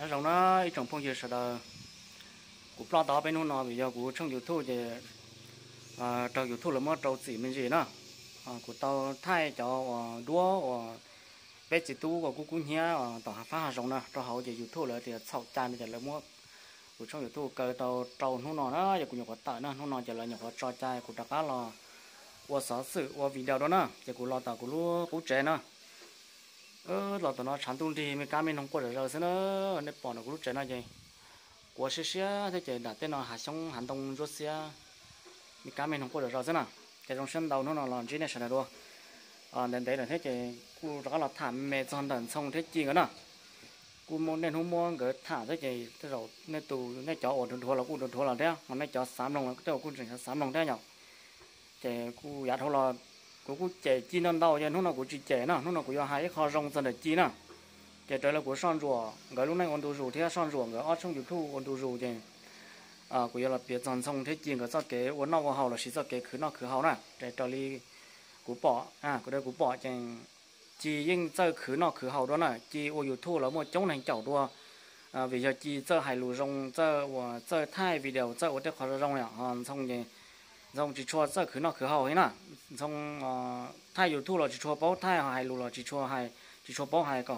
nó rồng nó ít trồng phong dừa sợ của lo đó bên nó bây giờ của trong dừa thu thì à trồng dừa thu là mất trồng gì mình gì nữa à của tao thay cho đúa bé chỉ tu của cô cũng nhé tao hạ phá rồng nè cho hậu thì dừa thu là thì sau chan thì là mất của trong dừa thu cơ tao trồng nó nó nó giờ cũng nhập vào nữa, nó nó giờ là nhập vào cho chai cũng đặt cá lo và sở sự và video đó nè giờ của lo tao của lúa của trẻ nữa lọt lo tao nó sản tung thì mình cá mình không có được rồi xin nó nên bỏ nó cũng trẻ nó gì của xí xí thế chỉ đặt tên nó hạ xuống hành động rút xí mình cá mình không có được rồi xin nè cái trong sân đầu nó là làm gì này sẽ là đua à nên đấy là thế chỉ cô đó là thảm mẹ chọn đàn xong thế chi nữa nè cô muốn nên không muốn cái thả thế chỉ thế rồi nên tù nên chó ổn thua là cô đồn thua là thế mà nên chó sám lòng là cái đầu cô chỉ sám lòng thế nhở chè cú giả thua là của cụ trẻ chi nên đầu vậy nút nào của chỉ trẻ nè lúc nào cú hai kho rong dần để chi nè trẻ trở là của son rùa người lúc này ôn tu rùa thế son rùa người ở trong youtube ôn tu rùa chè à cú là biệt dần xong thế chi người sao kế ôn nào hậu là chỉ sao kế khứ nó khứ hậu nè trẻ trở đi của bỏ à của đây của bỏ chè chỉ nhưng chơi khứ nó khứ hậu đó nè chỉ ở youtube là một trong này chảo đua à vì giờ chỉ chơi hai lù rong chơi và chơi thay video chơi ở đây khó rong nè xong chè dòng chỉ cho sợ khứ nó khứ hậu ấy nè dòng thay uh, dù thu là chỉ cho bao thay hay lù là chỉ cho hay chỉ cho bao hay cả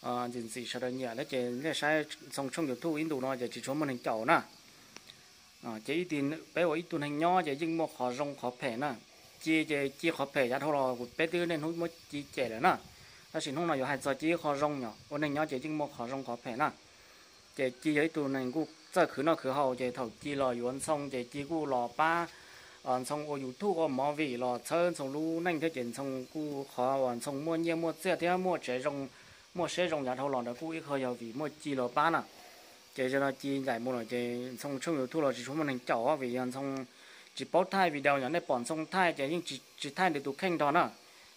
ờ gì gì sao đây nhỉ đấy chỉ để sai dòng trong dù thu in đủ nó chỉ cho mình hình chậu nè chỉ ít tiền bé ở ít tuần hình nhỏ chỉ nhưng một khó rong khó phê nè chỉ chỉ chỉ khó phê giá thôi rồi bé tư nên không mất chỉ trẻ nữa nè ta xin không là hai giờ chỉ khó rong nhỏ ở hình nhỏ chỉ nhưng một khó rong khó phê nè chỉ chỉ ấy tuần này cũng 这可能可好，这投资了原从这几股老爸，嗯，从我有土个毛位了，从从路那个人从股好完从莫年莫这天莫这种莫这种丫头浪的股一颗要为莫几老爸呢，这就那几在莫了这从从有土了，只出门能找啊为人从只包胎为了人那帮从胎这因只只胎的都看到呢，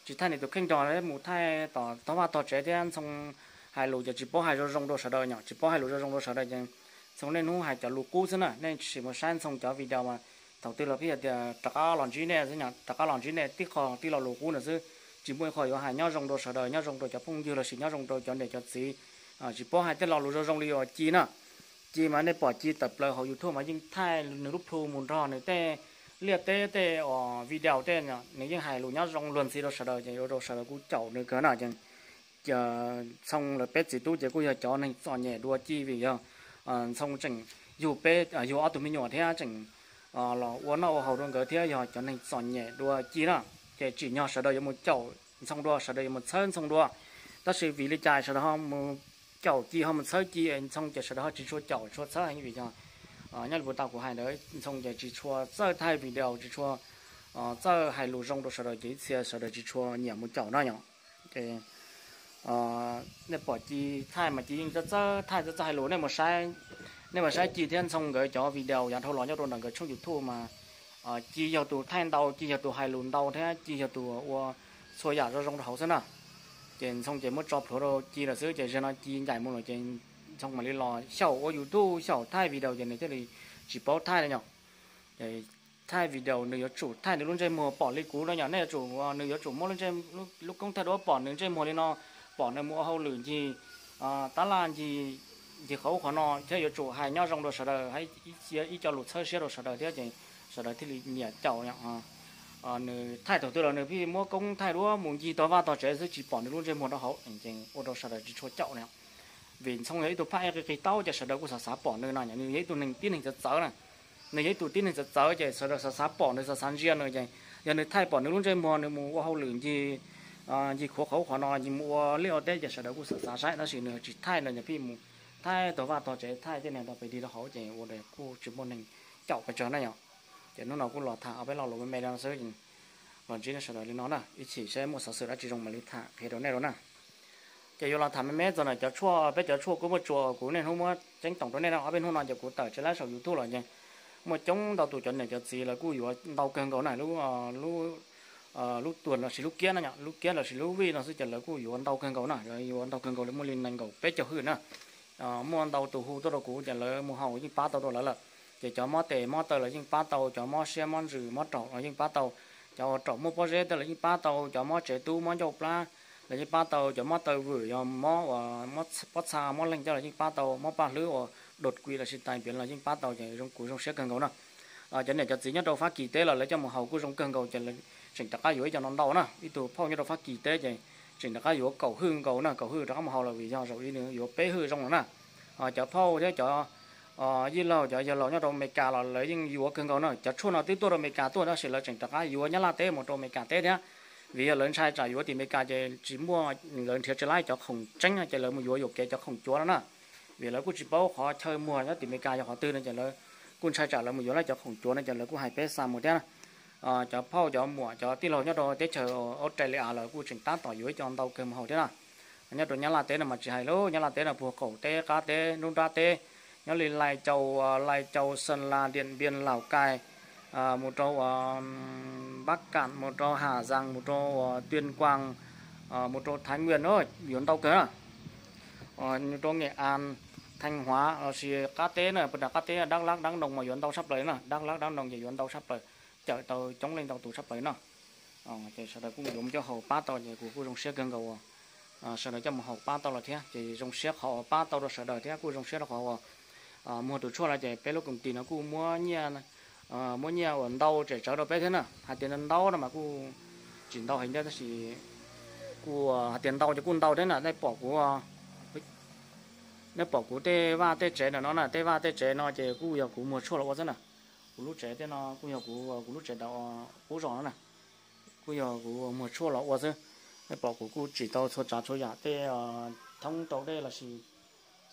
只胎的都看到了，木胎到到话到这天从海路就只包海就用到十多年，只包海路就用到十多年。 xong nên nó hay cho lục cú xin à nên chỉ một sáng xong cho video mà. Đầu tiên là bây giờ à, tất cả lòng chí này xin nhở tất cả lòng chí này tiếc khó tiếc là lục cú nữa chứ chỉ muốn khỏi có hai nhau rồng đồ sở đời, nhau rồng đồ cho phong dư là chỉ nhau rồng đồ cho để cho gì à chỉ bỏ hai tên lò lục rồng liều chi nữa chi mà nên bỏ chi tập lời họ youtube mà nhưng thay nửa lúc thu muốn rò nữa tê, liệt tê tê ở video tê nhở nếu như hai lục nhau rồng luôn xí đồ sở đời thì đồ sở đời cú chậu nữa cỡ nào chẳng giờ xong là pet chỉ tu chỉ cú giờ cho nên chọn nhẹ đua chi vì giờ. Ờ, xong chỉnh dù bé ờ, dù ở tụi mình nhỏ thế chỉnh ờ, là uốn nào hậu đông cái thế giờ cho nên sòn nhẹ đua chi đó. Cái chỉ nhỏ sợ đời một chậu, xong đua sợ đời một sơn xong đua ta sẽ vì lý giải sợ đó một chậu chi không? Một sơn chi xong chỉ sợ đó chỉ cho chậu cho sơn hay vì cho. Nhất nhớ tàu của hai đấy xong chỉ chỉ cho sơn thay vì đều chỉ cho ờ sơ hai rong đồ sợ đời chỉ sợ đời chỉ nhẹ một chậu đó nhở ờ bỏ chi thay mà chi cho cho thay cho cho hai lúa này mà sai nên mà sai chi thiên xong cái cho video nhà thâu lò cho tôi đằng cái trong youtube mà ờ, chi cho tôi thay đầu chi cho tôi hai lúa đầu thế, chi cho tôi qua xôi giả cho trong đầu xem nào trên xong trên mất job đâu chi là xứ trên nó chi giải một là trên xong mà đi lò sau ở youtube sau thay video trên này thế thì chỉ bỏ thay này nhở. Để thay video nửa chủ thay được luôn trên mùa, bỏ lên cú đó nhở. Này chủ ờ, nửa chủ mỗi lên trên lúc lúc công thay đó bỏ lên trên mùa lên nó bỏ nơi mua hậu lử gì à ta là gì, thì khẩu khó nó thế giờ chủ hai nhau rong đồ sợ đời, hay ít chia, ít cho lụt sơ xe đồ sợ đời, thế gì sợ đời thì nhẹ chậu nhở à. À nơi thay đầu tư là mua công thay đua muốn gì tao vào tao chơi sẽ chỉ bỏ nơi luôn trên một đó hậu, anh chị, ô đồ sợ đời chỉ cho chậu nhở vì xong ấy, tụi phải cái cái tao cho sợ đời của sợ sợ bỏ nơi nào nhỉ như ấy tụi mình tin hình rất sợ này. Nơi ấy tụi tin hình rất sợ chứ sợ đời sợ sợ bỏ nơi sợ san riêng nơi chứ giờ nơi thay bỏ nơi luôn trên một nơi mua hậu lử gì à chỉ khó khẩu khó nó chỉ mua liệu để giờ sợ đâu cũng sợ sáng sai nó chỉ nữa. Chỉ thay là nhà phi mù. Thay tổ vào tổ chế thay thế này tổ phải đi đó hậu chế vô để cô chỉ một mình chậu cái chỗ này nhở chỉ nó nào cũng lọt thả ở bên lò lò bên mẹ đang sơi còn chỉ là sợ đời nó nè. Ít chỉ sẽ một sợ sự đã chỉ dùng mà đi thả cái đó này đó nè. Chỉ vô là thả mấy mẹ rồi này cho chua bây giờ chua cũng một chua cũng nên không có tránh tổng đó này nào ở bên hôm nào giờ cũng tờ chỉ là sau youtube rồi nha. Một chống đầu tụ chuẩn này cho gì là cũng vừa đầu cần đó này, lúc ờ, lúc ờ lúc tuần là chỉ lúc kia nè nhở. Lúc kia là chỉ lúc vi, nó sẽ chở là cô yếu ăn tàu cân cầu nè. Rồi yếu ăn tàu cân cầu lấy mua lên nành cầu bé cho hư nè. Ờ mua ăn tàu tù hù tôi đâu cũng chở là mua hậu những ba tàu đó là là. Chỉ cho mò tệ mò tờ là những ba tàu cho mò xe mò rử mò trọ là những ba tàu cho trọ mua bao giờ là những ba tàu cho mò trẻ tu mò dầu pla là những ba tàu cho mó tờ vừa cho mó và mó mó xa, mó lên cho là những ba tàu mó ba lứa và đột quỷ là sinh tài biến là những ba tàu chạy trong cuối trong xe cần cầu nè. À cho nên cho chỉ nhất đầu phát kỳ tế là lấy cho một hậu cuối trong cần cầu chạy chỉnh đặc cả cho nó đau nè ít tụ phong như đâu phát kỳ tế vậy, chỉnh đặc cá yếu cầu hương cầu nè cầu hương đó mà hậu là vì do rồi nữa yếu bé hư trong nè à chợ phao thế chợ ờ như lâu chợ giờ lâu nhá đâu mấy cả là lấy những yếu cần cầu nè chợ chua nó tí tôi rồi mấy cả tôi đó sẽ là chỉnh đặc cá yếu nhá là tế một đâu mấy cả tế nhá, vì lớn sai trả yếu thì mấy cả chỉ chỉ mua lớn thiệt trở lại cho không tránh cho lớn một yếu yếu kia cho không chúa đó nè vì là cũng chỉ bảo họ chơi mua nhá thì mấy cả cho họ tư nên cho lớn cũng sai trả lớn một yếu lại cho không chúa nên cho lớn cũng hai bé xa một thế à cho phao cho mua cho tí lâu nhất rồi tế chờ Australia là quy trình tám tỏi dưới cho tàu cơm hậu thế nào. Nhất rồi nhá là tế là mà chỉ hay lô nhá là tế là phù khẩu tế cá tế nung ra tế. Nhá lì lại châu ờ, lại châu sơn la điện biên lào cai. À, một châu uh, bắc cạn một châu hà giang một châu uh, tuyên quang uh, một châu thái nguyên thôi biển tàu cơ à một châu nghệ an thanh hóa ở xì cá tế này bữa giờ cá tế đắk lắc đắk đồng mà biển tàu sắp tới nè đắk lắc đắk đồng thì biển tàu sắp tới chở tàu chống lên tàu tù sắp tới nè ờ thì sau đó cũng dùng cho hậu ba tàu về của dùng xe gần cầu à ờ, sau đó cho một hậu ba tàu là thế, thì dùng xe họ ba tàu rồi sau đó thế cũng dùng xe là họ à mua từ chỗ là thì bé lúc công ty nó cũng mua nhà à ờ, mua nhà ở đâu để chở đâu bé thế nào hạt tiền ăn đâu mà cô chuyển tàu hình ra thì cô hạt tiền tàu cho cô tàu thế nào đây bỏ của nếu bỏ của tê va tê chế nó là tê va tê chế nó chỉ cũng giờ cũng mua chỗ là quá thế nào của lúc trẻ thế nó cũng giờ của của lúc trẻ đó bố rõ nè cũng giờ của một chỗ lọ quá chứ cái bỏ của cô chỉ tao cho trả cho giả thế thông đầu đây là gì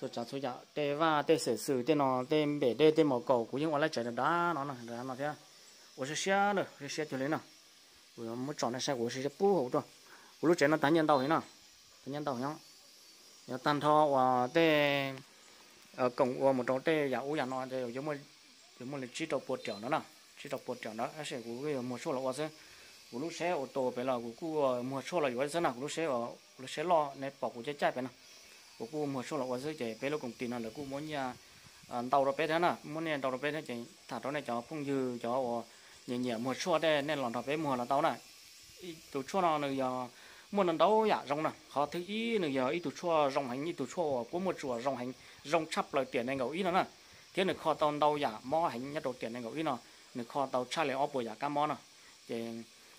cho trả cho giả thế và thế sửa sửa thế nó thế bể đây thế màu cầu của những loại trẻ đó nó nè đó nó thế tôi sẽ xe rồi sẽ xe cho lên nè tôi muốn chọn cái xe của sẽ bố hậu rồi của lúc trẻ nó tán nhân đầu thế nào tán nhân đầu nhá nhớ tan thọ và thế ở cổng một chỗ thế giả u nhà nó thế giống như giống như chỉ đầu bột trở nó nè chỉ đầu bột trở nó anh sẽ của cái một số là quá sẽ của lúc xe ô tô phải là của cô ờ, một số là gì vậy nào của lúc xe ở lúc xe lo này bỏ của trái trái phải nào. Của cô một số là quá dễ chạy bé lúc cùng tiền là cô muốn nhà ờ, tàu đó bé thế nào, muốn nhà tàu đó bé thế chạy, thả đó này cho phong dư, cho ờ, nhẹ nhẹ một số đây nên lòng đó bé mua là tàu này. Tụ số nào nữa giờ muốn lần đầu dạ rong nè họ thứ ý nữa giờ ít tụ số rong hành ít tụ số của một chùa rong hành rong chắp lại tiền anh ngầu ít nữa nè thế nữa kho tàu đâu giả mò hành nhất đầu tiền này ngầu ý nè kho tàu cha lại ốp bồi giả cá mò nó thì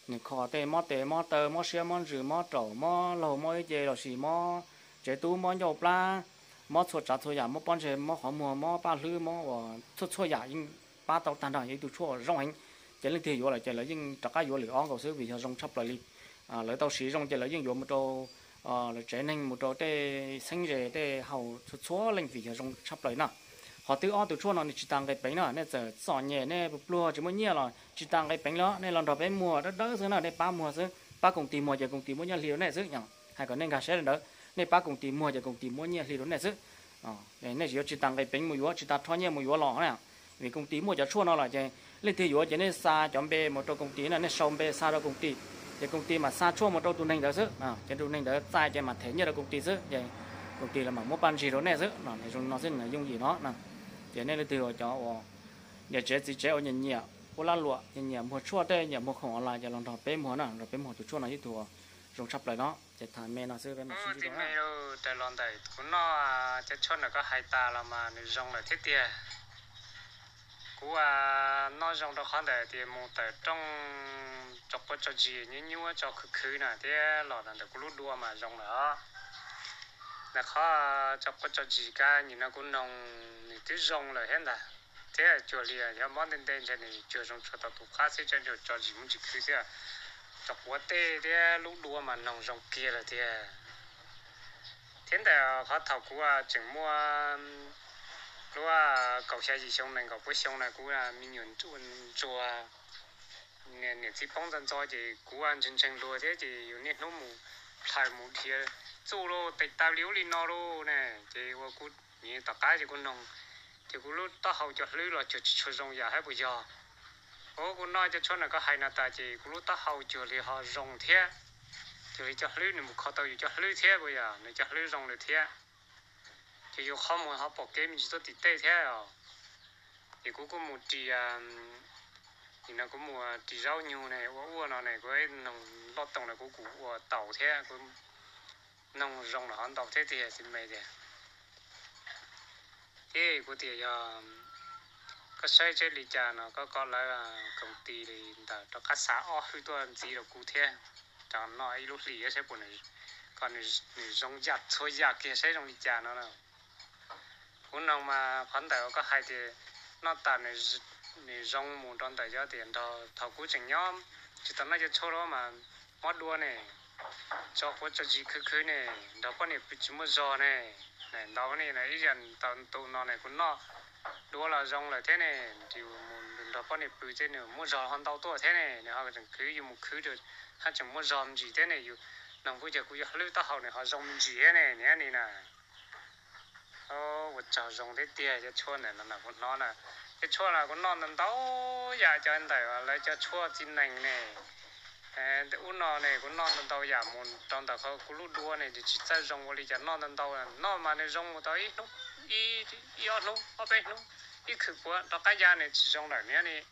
nữa kho tê mò tê mò tơ mò xia mò rừ mò trầu mò lầu mò chè lò xì mò chế tu mò nhậu pla mò chua chả thôi giả mò bón chế mò họ mò mò ba lư mò và chua giả, ya nhưng ba tàu tan đàn tu chua rong hành. Chế lên thì vô lại chế lại nhưng tất cái vô lại on cầu sứ vì rong chắp lại đi à lại tàu xì rong chế lại nhưng vô một trâu à lấy chế nên một trâu tê sinh rể tê hậu xuất chua lên vì rong chắp lại nào họ tự ăn tự chua nó chỉ tăng cái bánh nó nên giờ sọ nhẹ nên bút lúa chỉ mới nhẹ rồi chỉ tăng cái bánh đó nên lần đầu bé mùa đó đỡ xứ nào nên ba mùa xứ ba công ty mùa giờ công ty mua nhà liều này xứ nhở hay còn nên gà sẽ đó nên ba công ty mua giờ công ty mua nhiều liều đó này chứ ờ nên chỉ chỉ tăng cái bánh mua yếu chỉ tăng thoa nhẹ mua yếu lọ này vì công ty mua giờ chua nó là chơi lên thì yếu chỉ nên xa chọn bê một chỗ công ty là nên xong bê xa đó công ty thì công ty mà xa chua một chỗ tụ nên đó chứ à trên tụ nên đó sai cho mà thế như là công ty chứ vậy công ty là mà mua ban gì đó này chứ nó này dùng nó sẽ là dùng gì nó nè giờ này là từ chỗ ở giờ chế chỉ chế ở nhà nhà ở lá lụa nhà nhà mua chua đây nhà mua khổng là giờ lòng thọ bé mua nè rồi bé mua chút chua này thua. Rồi sắp lại đó, giờ thả mẹ nó xưa cái ừ, nó. xưa đó tại lòng tại cũng nó à, chết chua là có hai ta là mà nó rong lại thiết tiền. cú à nó rong đó khó để thì một tại trong chọc có cho gì như như cho khứ khứ nè thế lọt là được lút đua mà rong nữa 那看在过这时间，人那个农，都种了现在，这家里啊，要忙点点才呢，加上出到多，开始才就做几亩就够些，做过点点路路啊嘛，农上结了点。现在看头股啊，种么啊，路啊，搞些异乡人搞不乡人股啊，民员做啊，年年纪帮真早的，孤寒穷穷路这些就又念两亩，大亩地。Chỗ lô tịch tao liếu li nó lô nè thì tôi cú như tao cái thì cũng nông thì cũng lúc tao hậu cho lưới là cho cho rong giả hay bây giờ ô cú nói cho cho nó có hay là ta chỉ cũng lúc tao hậu chưa thì họ rong thế thì cho lưới này một khó tao cho lưới thế bây giờ. Này cho lưới rong được thế thì dù không mà họ bỏ cái mình chỉ tôi tịch tê thế à. Thì cũng có một chỉ à thì nó có một chỉ rau nhiều này ô ô nó này có nòng lót tổng này cũng củ tàu thế cũng nông rong là hắn đọc thế thì xin mày đấy thế của thì giờ có xây chơi lý cha nó có có là công ty thì ta cho các xã ở hơi làm gì được cụ thể. Chẳng nói lúc lý sẽ buồn này. Còn này rong giặt thôi giặt kia sẽ rong lý cha nó nào. Cũng nông mà phấn đấu có hai thì nó tạo này này rong muốn trong tại cho tiền thầu thầu cú chỉnh nhóm. Chỉ tao nói cho chỗ đó mà mất đua này cho có cho gì cứ cứ này đó có này bị chúng mua giò này. Này đó này là ý rằng tao tụ nó này, cũng nó. Đó là rong là thế này, thì đó có này bị thế này mua giò hơn tao to thế này. Này, họ chẳng cứ dùng một cứ được họ chẳng mua giò gì thế này. Dù nông bây giờ cũng lưu tao học này, họ rong gì thế này nhé này nè. Ô vật trò rong thế tia cho chua này, nó là con nó là cái chua là con non nó đâu giờ cho anh thầy là cho chua tin nành này ờ u nó này con non nó đâu giờ muốn trong đó có cú lút này, thì chỉ ra rong vào đi cho non nó mà này rong một tới nó ý ý ở nó ở ý khử quá. Đó cái nhà này chỉ rong lại nữa này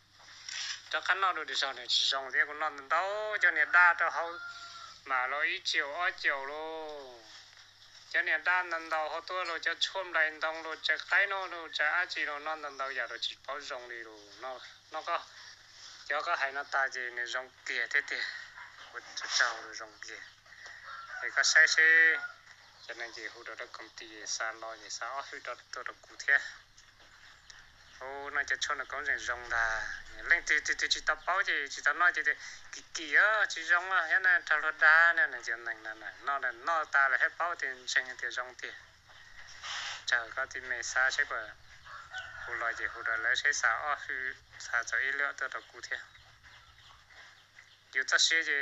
cho khăn nó được thì sao này chỉ rong thế con cho nên đa cho hậu mà nó ý chiều ở chiều luôn cho nên đa nâng đầu họ tôi rồi cho chôm lại đồng rồi cho cái nó rồi cho ai chỉ rồi nâng đầu giờ rồi chỉ bảo rong đi rồi nó nó có cho các hai nó ta gì này rong kia thế thì một chút trâu rồi rong kia thì có sai sẽ cho nên gì hỗ trợ công ty xa lo gì xa ở hỗ trợ tôi được cụ thể ô nó cho cho nó có gì rong là lên thì thì thì chỉ tập báo gì chỉ tao nói gì thì kỳ kỳ á chỉ rong á hiện nay trâu nó đá này này chỉ này này này nó là nó ta là hết báo thì sinh thì rong tiền chờ có thì mày xa sẽ qua hồ loại gì hồ loại lấy sẽ xả ở hư xả cho ít lượng tôi đọc cụ thể dù tất nhiên gì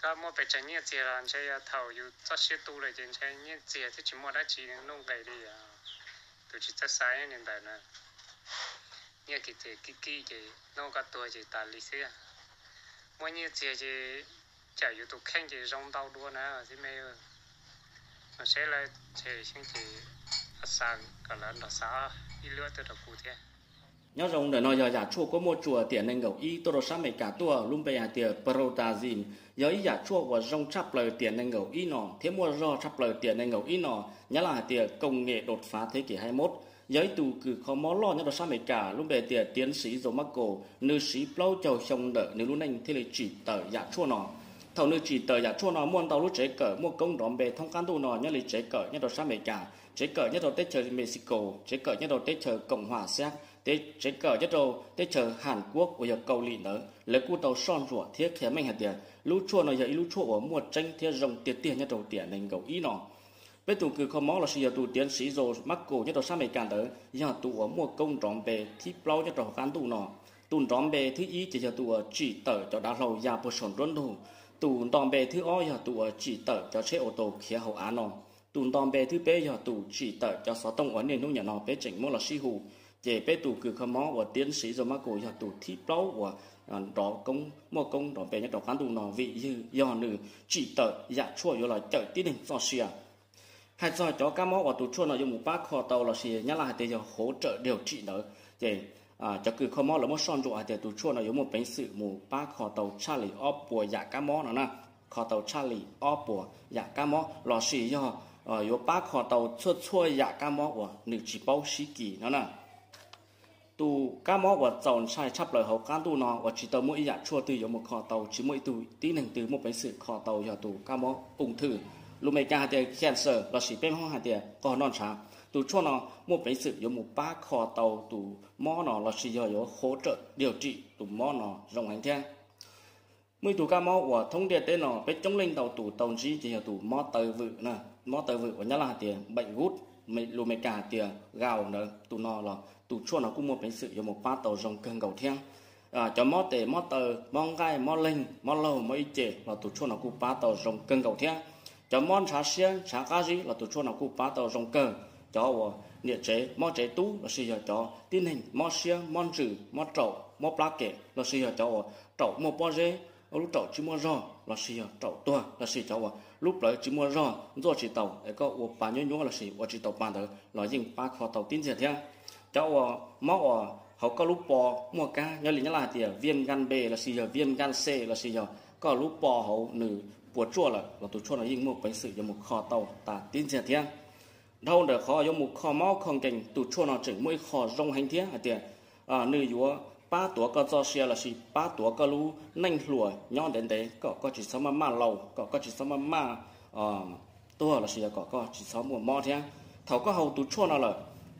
có mua bị chân nhẹ tiền là chơi thầu dù tất nhiên tu lại tiền chơi nhẹ tiền thì chỉ mua đã chỉ nông gầy đi à tôi chỉ tất sai nên đại nè nhẹ kỳ gì kỳ kỳ gì nông có tuổi gì ta lý xe mua nhẹ gì gì chả yếu tố khen gì rong đau đua nữa thì mấy mà sẽ là chỉ xin chỉ sang cả là nó sao nhớ rong để nói giờ giả chua có mua chùa tiền nên ngầu y tôi đồ sao mấy cả tua luôn bây giờ à tiền protazin giờ y giả chua và rong chắp lời tiền nên ngầu y nọ, thế mua do chắp lời tiền nên ngầu y nọ nhớ là tiền công nghệ đột phá thế kỷ 21 giới tù cử khó mó lo nhớ đồ sao mấy cả luôn bây tiền tiến sĩ dầu mắc cổ, nữ sĩ plau chầu sông đỡ nếu luôn anh thế là chỉ tờ giả chua nọ thầu nữ chỉ tờ giả chua nó muôn tàu lúc chế cỡ mua công đón bề thông can tu nó nhớ là chế cỡ nhớ đồ sang Mỹ cả chế cỡ nhất đồ tết chờ Mexico, chế cỡ nhất đồ tết chờ Cộng hòa Séc, tết chế cỡ nhất đồ tết chờ Hàn Quốc của giờ cầu lì nữa, lấy cu tàu son rủa thiết khé mình hạt tiền, lúc chua nó giờ lúc chua ở mua tranh thiết rồng tiền tiền nhất đồ tiền nên gấu ý nó bên tụ cứ không máu là sự giờ tụ tiến sĩ rồi mắc cổ nhất đồ sang Mỹ cả tới, giờ tụ ở mua công đón bề thi bao nhất đồ can tụ nó tụn đón bề thứ ý chỉ giờ tụ ở chỉ tờ cho đã lâu nhà bộ sồn run thủ, tụ tròn bề thứ o giờ tụ chỉ tờ cho xe ô tô khía hậu án nọ tụn tòn bè thứ bê giờ tụ chỉ tờ cho xóa tông ở nền nông nhà nó bê chỉnh mua là si hù. Chế bê tu cứ không mó và tiến sĩ rồi mắc cổ giờ tu thi plau và đó công mua công đó bé nhất đó phán tu nó vị như do nữ chỉ tờ dạ chua rồi là chợ tí đình do xìa. Hai do cho cá mó và tu chua nó dùng một bác kho tàu là xìa nhá là hai tiền giờ hỗ trợ điều trị nữa chế à cho cứ không mó là một son rồi thì tụ chua nó giống một bánh sự mù, ba kho tàu Charlie ốp bùa dạ cá mó nó nè kho tàu Charlie ốp bùa dạ cá mó. Lò xì do ờ có ba kho tàu chua chua dạ cá mỏ của nữ chỉ bao xí kỳ nó nè tu cá mỏ của chồng sai chắp lời hậu cá tu nó, và chỉ tàu mỗi dạ chua từ có một kho tàu chỉ mỗi tu tí nâng từ một bánh sự kho tàu giờ tụi cá mỏ ung thư. Lúc mấy ca hạt tiền cancer lò xì bên hoa hạt tiền có non sáng tu cho nó, một bệnh sự có một ba kho tàu tu mò nó là sử dụng hỗ trợ điều trị tu mò nó rộng hành thiên mỗi tu ca mò của thông điệp tên nó, bên trong linh tàu tu tàu gì thì là tu mỏ tờ vự nè. Mò tờ vự của nhá là tiền, bệnh gút mày lù mày cả tiền gạo nữa tụ nó là tụ cho nó cũng một bệnh sự giống một ba tàu rộng cơn cầu thiên à cho mò tề mò tờ mong gai, mò linh, mò lâu mò ít chè là tụ cho nó cũng ba tàu rộng cơn cầu thiên cho món trà xiên, trà cá gì là tụ cho nó cũng ba tàu rộng cơn cho vào nhiệt chế, mò chế tú là sử dụng cho. Tiến hình, mò xia, mò trừ mò trậu, mò pla kệ là sử dụng cho trậu mò bao dê lúc trậu chỉ mò rò là xì dụng trậu tua là xì dụng cho lúc đấy chỉ mua rò rồi chỉ tàu để có ô bán nhau nhau là xì ô chỉ tàu bán được là những ba kho tàu tin gì thế cháu máu họ có lúc bò mua cá, nhớ lý nhớ là thì viêm gan B là gì giờ viêm gan C là gì giờ. Có lúc bò họ nữ bùa chua là là tụi chua là yên một bánh sự cho một kho tàu, ta tin diện thiên đâu để khó giống một kho máu không cảnh tụ chua nó chỉnh mỗi kho rong hành thiên hả tiền à nơi yếu ba tuổi có do xe là gì ba tuổi có lú nhanh lùa nhon đến đấy có có chỉ sống mà mà lâu có có chỉ sống mà mà ờ tua là gì có có chỉ sống một mò thế thầu có hầu tụ chua nó là,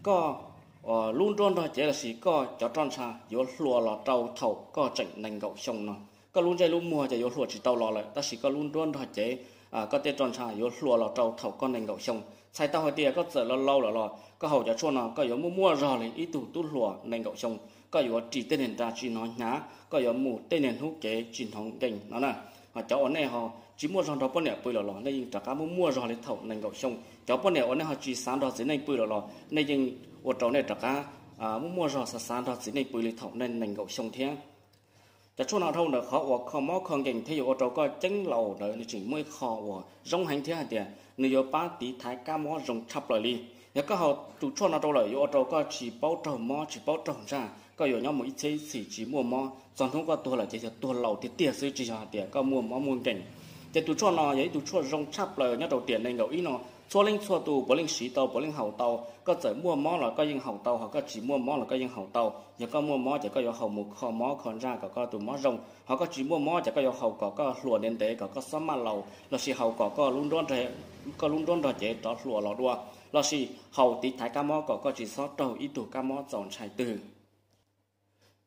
có ờ luôn trôn đó chỉ là gì có cho tròn xa yếu lùa là trâu thầu, có chỉnh nành gậu sông nó có luôn chơi luôn mua chỉ yếu lùa chỉ tàu lò lại, ta chỉ có luôn trôn đó chỉ à có tên tròn xa yếu lùa là trâu thầu, có nành gậu sông sai tao hồi tiệt có giờ lâu lâu là lo, có hầu cho chua nó có yếu mua mua rồi lên ít tụ tụ lùa nành cậu chồng có yếu chỉ tên nền ra chỉ nói nhá có yếu mù tên nền hút kế truyền thống gành nó nè họ cháu ở này họ chỉ mua rồi đó bọn nè bơi lò lò nên tất cá mua mua rồi lấy thầu nành cậu chồng cháu bọn nè ở này họ chỉ sáng đó dưới này bơi lò lò nên nhưng ở trong này tất cá à mua mua rồi sáng đó dưới này bơi lấy thầu nên nành cậu chồng thế แต่ช่วงนั้นเท่านั้นเขาว่าเขามอคงเก่งที่อยู่เราก็จังเราเดินถึงไม่ขอว่ารงหันเทียเดียนี่อยู่ป้าตีท้ายก้ามอรงชับเลยลีแล้วก็เขาจุดช่วงนั้นเราอยู่เราก็chỉ bao trâu mò chỉ bao trâu ra cóอยู่nhóm một ít chế chỉ chỉ mua mò dòng thông quaตัวlà chỉตัวlẩu thì tiềnซื้อchỉ cho tiền có mua mò mua ก่งแต่ตัวช่วงนั้นยัยตัวช่วงรงชับเลยเนี่ยเราtiền này ngầu ý nó ชั่วเล่งชั่วตูบ่เล่งสีเตาบ่เล่งเห่าเตาก็จะมั่วม้อแล้วก็ยังเห่าเตาเขาก็chỉมั่วม้อแล้วก็ยังเห่าเตาแล้วก็มั่วม้อจะก็ยอเห่าหมูคอม้อคอนร่างก็ก็ตัวม้อรงเขาก็ cho linh cho tu bỏ linh sĩ tàu bỏ linh hậu tàu có thể mua mó là có dân hậu tàu hoặc có chỉ mua mó là có dân hậu tàu giờ có mua mó chỉ có hậu một kho mó còn ra có có tụ mó rồng hoặc có chỉ mua mó chỉ có hậu có có lùa đến tế có có sắm mà lầu là sĩ hậu có có luôn đón rồi có luôn đón rồi chế đó lùa lò đua là sĩ hậu tí thái ca mó có có chỉ sót đầu ít tụ ca mó dòng chạy từ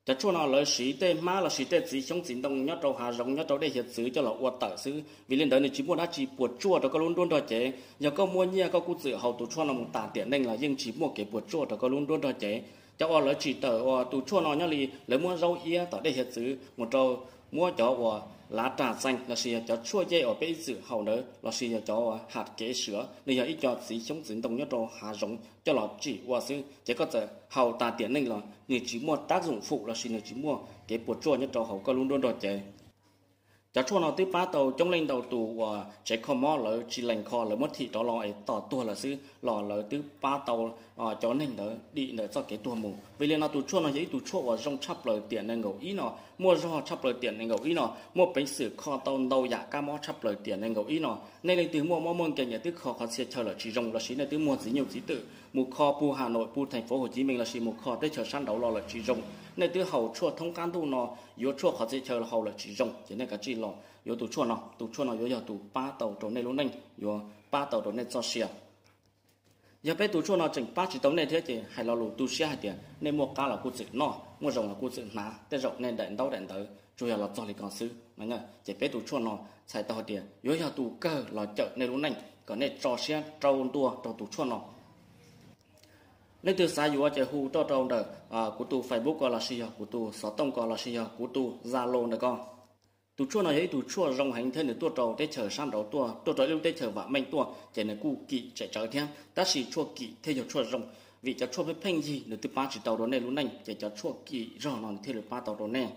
cho chỗ nào lời sĩ tê má, là sĩ tê gì trong chính đồng, nhớ trâu hà rộng nhớ trâu để hiện xử cho là uất tờ xứ. Vì lên đời này chỉ muốn đã chỉ buộc chua đó có luôn luôn đó chế. Giờ có mua nhia có cụ tự hậu tụ cho là một tà tiền nên là riêng chỉ mua cái buộc chua đó có luôn luôn đó chế. Cho ở lời chỉ tờ ở tụ chua nó nhớ li lấy mua rau ia tờ để hiện xử một trâu mua cho ở lá trà xanh là sĩ cho chua dây ở bên sự hậu nữa là sĩ cho hạt kế sữa nên giờ ít cho chỉ chống dính đồng nhất đồ hạ giống, cho nó chỉ qua sư chỉ có thể hậu tà tiến nên là người chỉ mua tác dụng phụ là xin người chỉ mua. Cái bột chua nhất đồ hậu có luôn luôn đòi chế cho chua nào tới ba tàu trong lên đầu tù và chế kho mò lỡ chỉ lành kho lỡ mất thị đó lò ấy, tỏ tua là sư lò lỡ tới ba tàu ờ, cho nên đó đi nữa cho cái tua mù. Vì liền nào tù chua nó dễ, tù chua và rong chắp lời tiền nên ngầu ý nó mua ro chắp lời tiền nên ngầu ý nó mua bánh sữa kho tàu đầu dạ ca mò chắp lời tiền nên ngầu ý nó nên lên từ mua mò mòn cái nhà tức khó khó xe chờ là chỉ rong là chỉ là từ mua gì nhiều gì tự một kho pu hà nội pu thành phố hồ chí minh là chỉ một kho tới chờ săn đầu lò là chỉ rong nên từ hậu chua thông can tu nó yếu chua khó chơi chờ là hậu là chỉ rong chỉ nên cả chỉ lò, yếu tụ chua nó tụ chua nó yếu giờ tụ ba tàu trốn này luôn nhanh yếu ba tàu trốn này cho xe. Giờ bé tụ chua nó chỉnh ba chỉ tống này thế thì hay là lù tụ xe hay tiền. Nên mua cá là cụ dịch nó mua rồng là cụ dịch ná thế rộng nên đẩy đâu đẩy tới. Chủ yếu là cho lý còn sư mà nhá chỉ bé tụ chua nó xài tàu tiền, yếu giờ tụ cơ là chợ này luôn nhanh còn nên cho xe, trâu tua trâu tụ chua nó nên từ xa dù chơi hù to trâu đờ à, của tu facebook gọi là gì của tu sáu tông gọi là gì của tu zalo này con. Tu chua nói ấy tu chua rong hành thân tu trâu để chờ sang đầu tua, tu trâu lưu để chờ vợ mạnh tua, chạy này cù kỵ chạy trở theo ta chỉ chua kỵ thế giờ chua rong vì cho chua với phanh gì nữa từ ba chỉ tàu đó này lúc này chạy cho chua kỵ rõ nó thế là ba tàu đó này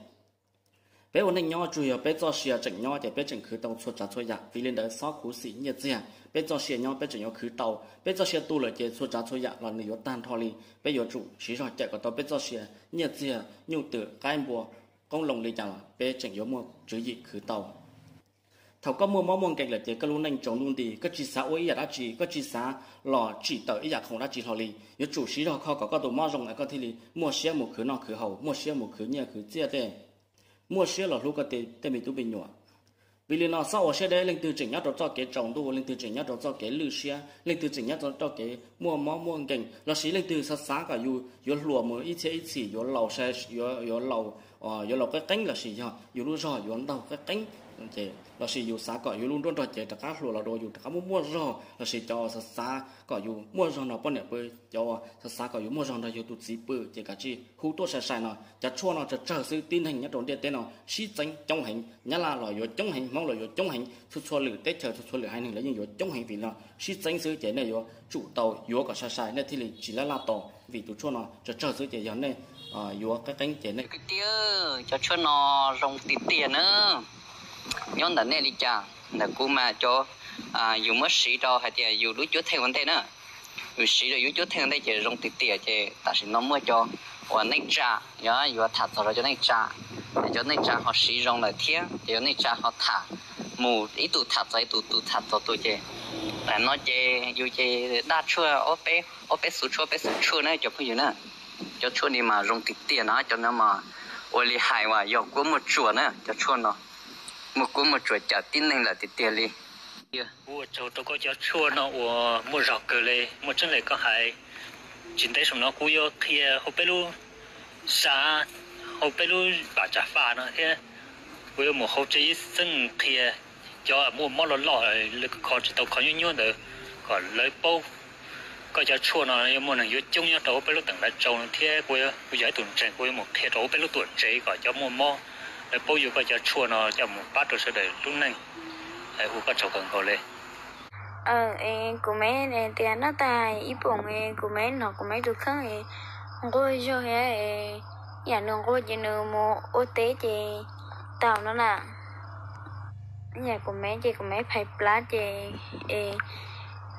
bé ổn định nhau chủ yếu bé cho xìa chỉnh nhau thì bé chỉnh khứ tàu xuất trả xuất dạ vì lên đấy sau cú sĩ nhiệt gì bé cho xìa nhau bé chỉnh nhau khứ tàu bé cho xìa tu là chế xuất trả xuất dạ là nhiều tan thọ li bé yếu chủ chỉ rồi chạy có tàu bé cho xìa nhiệt gì nhu tử cái bùa công lồng lý chẳng là bé chỉnh yếu mua chữ gì khứ tàu thầu có mua món món kẹt là chế có luôn anh trồng luôn thì có chỉ xã ôi giờ đã chỉ có chỉ xã lò chỉ tờ giờ không đã chỉ thọ li yếu chủ sĩ rồi kho có có đồ mò rồng lại có thì li mua xe một khứ nọ khứ hậu mua xe một khứ nhẹ khứ chia thế mua xe là lúc cái thể mình tu bình nhỏ vì lý nó sau xe đấy lên từ chỉnh nhát cho cái trồng đồ lên từ chỉnh nhát cho cái lư xe lên từ chỉnh nhát cho cái mua mỏ mua cảnh là xí lên từ sát sáng cả yu yu lùa một ít chế ít xì yu lầu xe yu yu lầu ờ yu lầu cái cánh là sĩ ha yu lùa rồi yu đầu cái cánh chế là sử dụng xã có yêu luôn luôn trò chế tất cả lúa là đồ dùng tất cả mua mua rò là sử cho xã có yêu mua rò nó bọn này bơi, cho xã có yêu mua rò nó yêu tụt gì bơi chế cả chi hú tôi sẽ sai nó, chặt chua nó, chặt trở sự tin hành nhất đồn điện tên nó sĩ tránh trong hành nhá là lòi yêu trong hành, mong lòi yêu trong hành thu chua lử tết chờ thu chua lử hai nền lấy yêu trong hành vì nó sĩ tránh sự chế này yêu chủ nhóm đợt này đi cha là cô mà cho à dùng mất sĩ cho hay thì dùng đối chúa theo vấn đề nữa. Dùng sĩ rồi dùng chúa theo vấn đề chỉ rong tiền tiền chỉ ta sẽ nó mua cho. Và nên cha nhớ dùng thả cho cho nên cha cho nên cha họ sĩ rong là thiên cho nên cha họ thả. Mù ít tụ thả rồi tụ tụ thả rồi tụ chơi là nó chơi yêu chơi đa chua ô bé ô bé sụt chua bé số chua này cho phải gì nữa. Cho chua đi mà dùng tiền tiền nó, cho nó mà ôi li hại và dọc của một chùa nữa, cho chua nó một cuốn một chuột chả tin nên là tiền tiền đi 我走到个叫车呢，我没绕过嘞，我真来个还，今天什么古要去后边路啥，后边路把家发呢些，我有么好这一生去，叫我冇了老，那个考试都考牛牛的，考来报，个叫车呢，有么能有中央到后边路等来招呢些，我有我有顿阵，我有么开到后边路顿阵，个叫么么。ai bố dù có cho chua nó, cho một bát rồi sẽ để lúc này để u có cháu cần gọi lên. Ờ em của mấy này thì nó tài ít bụng em của mấy nó của mấy được không em ngồi cho hè nhà nó ngồi chỉ nửa mồ ô tế chị tàu nó nè. Nhà của mấy chị của mấy phải plát chị em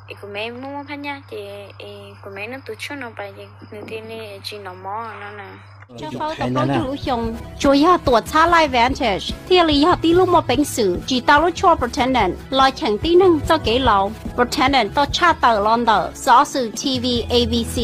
e của mấy mua mua phát nhá chị e của mấy nó tụt chút nó phải chị nên tiên đi, chị nó mò, nó nè. Trong bao tổng công chủ dùng, chủ yếu tổ cha lại vantage, thì lý hợp tí lúc một bệnh sử, chỉ tạo lúc cho pretendent, lo chẳng tí nâng cho kế lâu. Pretendent tổ cha tờ lon tờ, sự TV, ABC,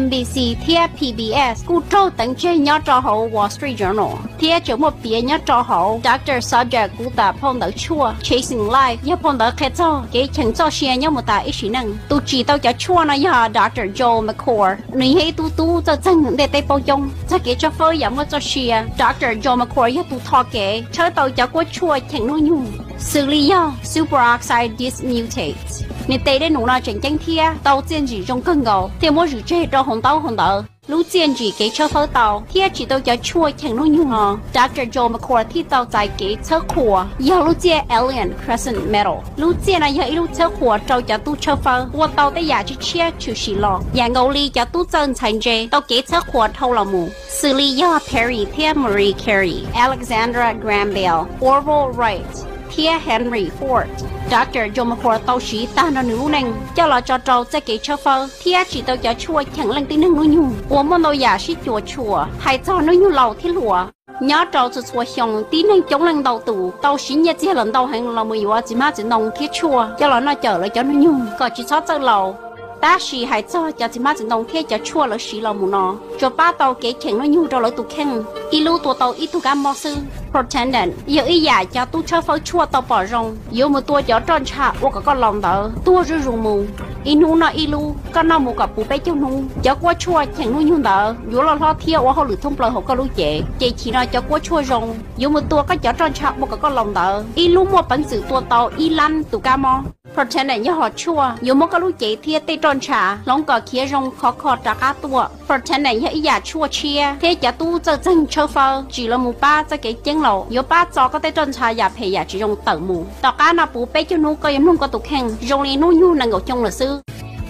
MBC, thia PBS, cụ trâu tấn chê nhỏ trò hậu Wall Street Journal. Thia chủ một bia nhỏ trò hậu, Dr. Subject cụ tà phong tờ chua, Chasing Life, yếu phong tờ khét kế chẳng cho xe nhau một tà ít xí nâng. Tụ chỉ tao chá chua nó yếu Dr. Joel McCord, nữ hãy tu tu cho chân để tay bao dung, cho kế cho phơi giống cho xia Dr. Joe McCoy ya tu thọ kế Chớ tàu cho quá chua thành nói nhung. Xử lý do superoxide dismutase. Nên tế đến nụ nào chẳng chẳng thia, tàu tiên chỉ trong cân gầu. Thì mỗi rủ chơi cho hồng tàu hồng tàu lũ tiên chỉ kế cho phơi tàu thiết chỉ tàu cho chua thành nuôi nhung hả Dr. Joe McCord thi tàu tại kế chơi khua giờ lũ tiên alien crescent metal lũ tiên là giờ ít lũ chơi khua tàu cho tu chơi phơi qua tàu tới nhà chỉ chia chủ xì lò. Nhà ngầu ly cho tu chân thành dê tàu kế chơi khua thâu là mù. Xử lý do Perry Thea Marie Carey, Alexandra Graham Bell, Orville Wright. Thea Henry Ford. Dr. Joe McCoy tàu sĩ ta nó nữ nành cho là cho trâu sẽ kể cho phơ. Thea chỉ tàu cho chua chẳng lần tí nâng nuôi nhu. Ủa mà nó giả sĩ chùa chùa hay cho nó nhu lầu thế lùa nhớ trâu cho chùa hiong tí nâng chống lần đầu tù, tàu sĩ nhật chế lần đầu hành là mười hóa chỉ mà chỉ nông thiết chua, cho là nó chở lại cho nó nhu, có chỉ cho cho lầu. Ta sĩ hay cho cho chỉ mà chỉ nông thiết cho chua là sĩ là mù nó cho ba tàu kế chèn nó nhu cho lo tụ khen ít lưu tụ tàu ít tụ cam mò sư pretendant yêu ý giả cho tu cho phơi chua tàu bỏ rong yêu một tua cho tròn chả ô có con lòng đỡ. Tua rư rù mù. Inu nó ilu con nó mù gặp bù bé châu nu. Cho qua chua chẳng nu nhung đỡ. Giờ lo lo thiêu ô họ lử thông bờ họ có lũ chế chế chỉ nói cho qua chua rong yêu một tua có cho tròn chả ô có con lòng đỡ. Ilu mua bản sự tua tàu y lăn tụ ca mò pretendant như họ chua. Yêu một cái lũ chế thiê tê tròn chả lòng cả kia rong, khó khó trả cá tua. Pretendant như ý giả chua chia. Thế cho tu cho chân chơi phơi chỉ là mù ba cho cái chân lầu có ba cho có thể tròn chả giả phải giả chỉ dùng tờ mù tao cá nào bù bé cho nu có em nu có tụ khen rong lên nu nhu năng ở trong là sư.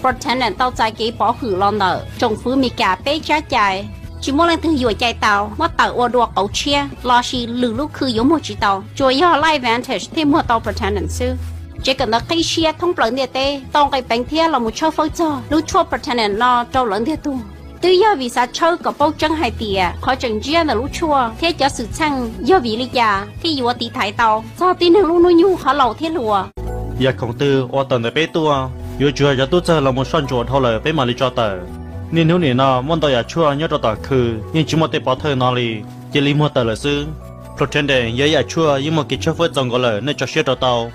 Pretendant tao trái kế bỏ hử lon nợ trong phu mi cả bé trái chạy chỉ muốn lên thứ dùi chạy tàu mà tàu ô đua cậu chia. Lo xì lử lúc khứ giống một chỉ tàu. Cho yêu lại vantage thêm một tàu pretendant sư. Chỉ cần nó cây chia thông bận địa tê. Tông cái bánh thia là một chỗ phơi cho. Lúc chỗ pretendant lo trâu lớn địa tu từ giờ vì sao chơi có bao chân hai tìa, khó chẳng chia là lúc chua, thế cho sự chăng do vì lý già thì dù tí thái tàu, do tí năng lúc nuôi nhu họ lầu thế lùa giờ dạ không tư, ô tần để bé tua, dù chùa giờ tôi chơi là một son chuột thôi là bé mà đi cho tờ. Nên nếu nè nó món tờ dạ giờ chùa nhớ cho tờ khư, nhưng chỉ một tế bỏ thơ nó li chỉ li mua tờ là sư pretending giờ giờ chua nhưng mà cái cho với dòng gọi là nên cho xe cho tàu.